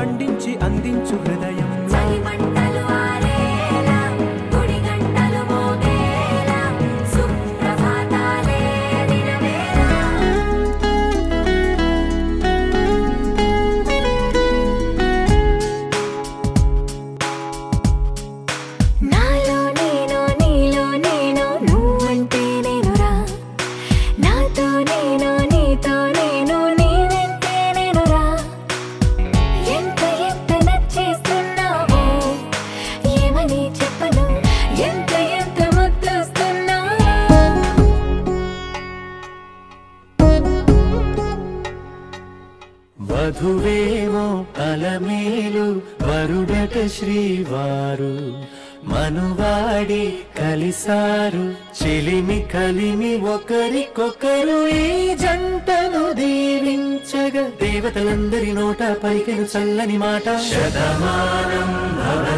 పండించి అందించు హృదయం. Now వధువేమో అలమేలు వరుడట శ్రీవారు. మనువాడి కలిసారు చెలిమి కలిమి ఒకరికొకరు ఈ జంటను దీవించగా. దేవతలందరి నోట పలికెను చల్లని మాట. శతమానం భవతి